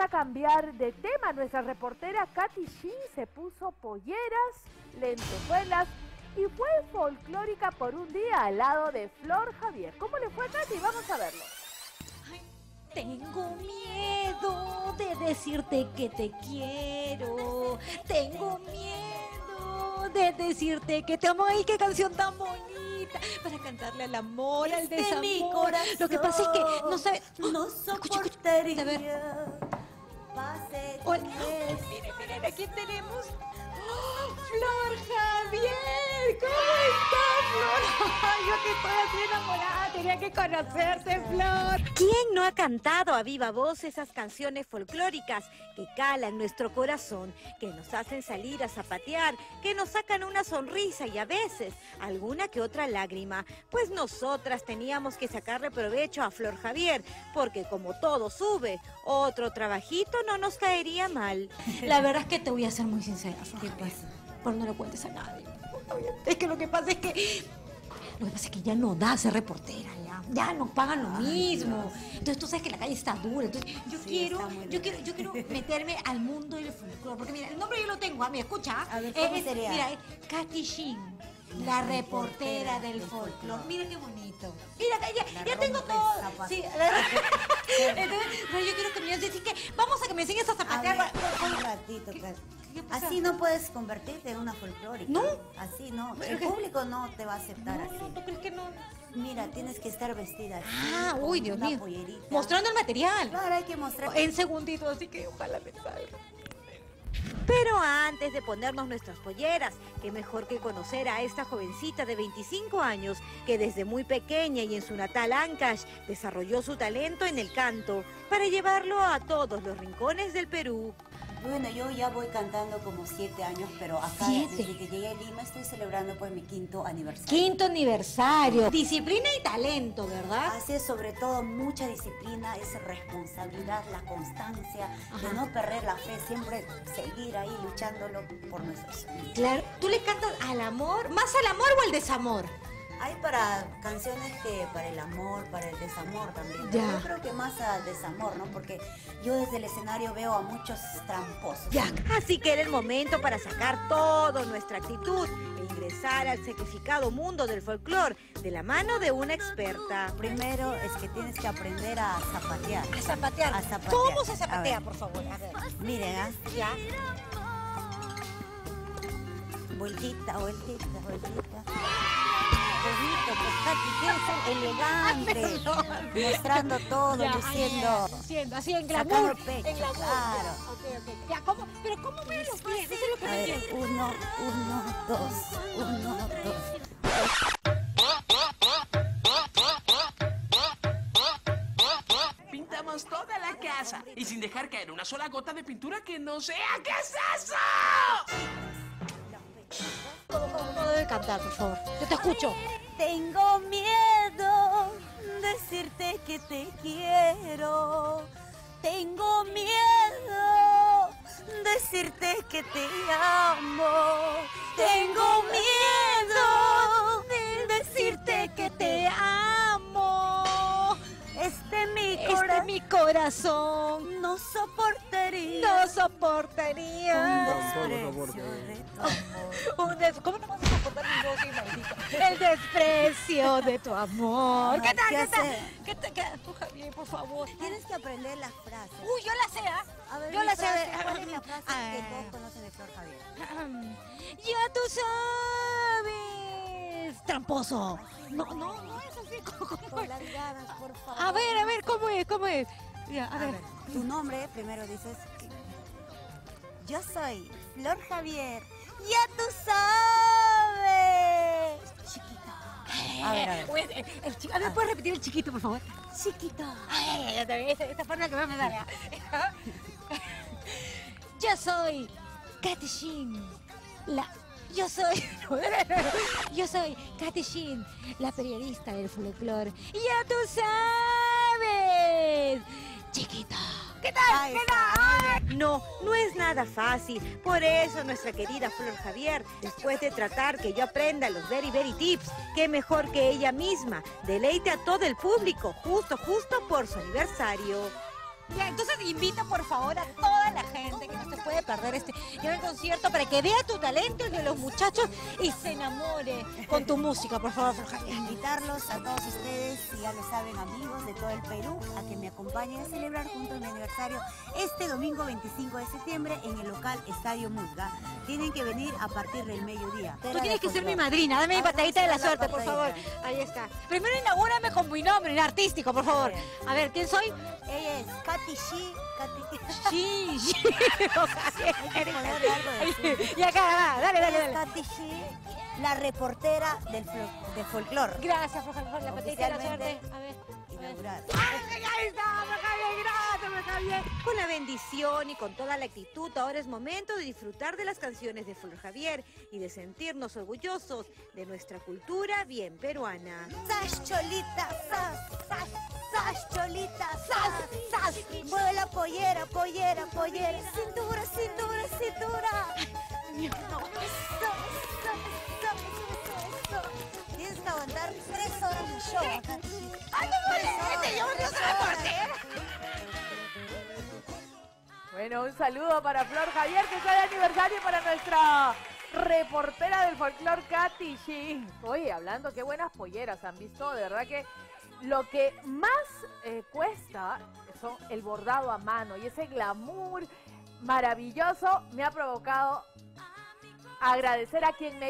a cambiar de tema. Nuestra reportera Katy Shin se puso polleras, lentejuelas y fue folclórica por un día al lado de Flor Javier. ¿Cómo le fue Katy? Vamos a verlo. Tengo miedo de decirte que te quiero. Tengo miedo de decirte que te amo. ¡Ay, qué canción tan bonita! Para cantarle al amor, al desamor. mi corazón Lo que pasa es que no sabe. No Escucha, escucha. soportaría. A ver. Miren, miren, aquí tenemos. ¡Oh, Flor Javier, ¿cómo estás, Flor? Yo que estoy así enamorada, tenía que conocerte, Flor. ¿Quién no ha cantado a viva voz esas canciones folclóricas que calan nuestro corazón, que nos hacen salir a zapatear, que nos sacan una sonrisa y a veces alguna que otra lágrima? Pues nosotras teníamos que sacarle provecho a Flor Javier, porque como todo sube, otro trabajito no nos caería mal. La verdad es que te voy a ser muy sincera, Flor ¿Qué pasa? Pero no lo cuentes a nadie. Es que lo que pasa es que. Lo que pasa es que ya no da ser reportera, ya. Ya no pagan lo mismo. Entonces tú sabes que la calle está dura. Entonces yo Sí, quiero, yo quiero, yo quiero meterme al mundo del folclore. Porque mira, el nombre yo lo tengo, ah, escucha. A ver, ¿cómo Es- sería? Mira, es Katy Shin. La reportera del folclore. Mira qué bonito. Mira, ya, La ya tengo todo. Sí, entonces, pero yo quiero me decir que vamos a que me enseñes a A zapatear. ver, un ratito, ¿Qué- pasa? Así no puedes convertirte en una folclórica. ¿No? Así no. El público no te va a aceptar No, así. no, ¿tú crees que no? Mira, tienes que estar vestida así. Ah, uy, Dios una mío. pollerita. Mostrando el material. Claro, hay que mostrar. En segundito, así que ojalá me salga. Pero antes de ponernos nuestras polleras, qué mejor que conocer a esta jovencita de 25 años que desde muy pequeña y en su natal Ancash desarrolló su talento en el canto para llevarlo a todos los rincones del Perú. Bueno, yo ya voy cantando como siete años, pero acá Siete. desde que llegué a Lima estoy celebrando pues mi quinto aniversario. Quinto aniversario. Disciplina y talento, ¿verdad? Así es, sobre todo mucha disciplina, es responsabilidad, la constancia, de no perder la fe, siempre seguir ahí luchándolo por nuestros sueños. Claro. ¿Tú le cantas al amor? ¿Más al amor o al desamor? Hay para canciones que para el amor, para el desamor también. Ya. Yo creo que más al desamor, ¿no? Porque yo desde el escenario veo a muchos tramposos. Ya, así que era el momento para sacar toda nuestra actitud e ingresar al sacrificado mundo del folclore de la mano de una experta. Primero es que tienes que aprender a zapatear. A zapatear. A zapatear. ¿Cómo se zapatea, por favor? A ver. Miren, ¿ah? Ya. Vueltita, vueltita, vueltita. Quieres ser elegante, mostrando todo, Ya, luciendo. ay, Haciendo, así en Sacando glamour. pecho, en glamour. claro. Ok, ok. Ya, ¿cómo? Pero ¿cómo mueven los pies? Eso es lo que A no ver, entiendo. uno, uno, dos, uno, dos. Pintamos toda la casa y sin dejar caer una sola gota de pintura que no sea. ¿Qué es eso? Por favor? Te escucho. Tengo miedo decirte que te quiero. Tengo miedo decirte que te amo. Tengo miedo mi corazón no soportaría no soportaría. un desprecio de tu amor. Un des- ¿Cómo no vas a soportar mi voz, maldita? El desprecio de tu amor. ¿Qué tal? ¿qué ¿Qué tal? ¿Qué tal? ¿Qué- Tú, Javier, por favor. Tienes que aprender las frases. Uy, yo la sé, ¿ah? A ver, yo mi la sé. frase, ¿Cuál es la frase que todos conocen de Flor Javier? Ya tú sabes. Tramposo. No, no, no es así. ¿Cómo Con es? las ganas, por favor. A ver, a ver, ¿cómo es? ¿Cómo es? Ya, a, A ver. ver, tu nombre primero dices. Yo soy Flor Javier. Ya tú sabes. Chiquita. A ver, a ver. Pues, el- a ver, ¿puedes repetir el chiquito, por favor? Chiquita. Ay, ya te- esa, esa parte es la que más me da. ya. Yo soy Katy Shin, la... Yo soy... Yo soy Katy Shin, la periodista del folclore. Ya tú sabes. Chiquita. ¿Qué tal? ¿Qué tal? No, no es nada fácil. Por eso nuestra querida Flor Javier, después de tratar que yo aprenda los very very tips, qué mejor que ella misma, deleite a todo el público, justo, justo por su aniversario. Ya, entonces invita por favor a toda la gente que no se puede perder este gran concierto para que vea tu talento y de los muchachos y se enamore con tu música, por favor, Javier. Invitarlos a todos ustedes, si ya lo saben amigos de todo el Perú, a que me acompañen a celebrar juntos mi aniversario este domingo 25 de septiembre en el local Estadio Musga. Tienen que venir a partir del mediodía. Tú tienes que ser mi madrina, dame mi Ah, patadita de la la suerte, por favor. Ahí está. Primero inaugúrame con mi nombre, el artístico, por favor. A ver, ¿quién soy? Ella es Katy Shi, Katy... Sí, sí. O sea, Hay que ponerle algo de sí. Y acá, va, dale, dale. Katy Shi, la reportera del, del folclore. Gracias, por favor, la patadita de la suerte. A ver. a ver. Inaugurar. ¡Ay. Con la bendición y con toda la actitud, ahora es momento de disfrutar de las canciones de Flor Javier y de sentirnos orgullosos de nuestra cultura bien peruana. ¡Sas, cholita! ¡Sas, sas, sas, cholita! ¡Sas, sas! Mueve la pollera, pollera, pollera. Cintura, cintura, cintura. No, eso, eso, eso, eso, eso. Tienes que aguantar tres horas de show. acá. ¡Ay, no moleste! ¡Yo no reportera! Bueno, un saludo para Flor Javier, que está de aniversario para nuestra reportera del folclore, Katy G. Oye, hablando, qué buenas polleras han visto. De verdad que lo que más eh, cuesta son el bordado a mano y ese glamour maravilloso me ha provocado agradecer a quien me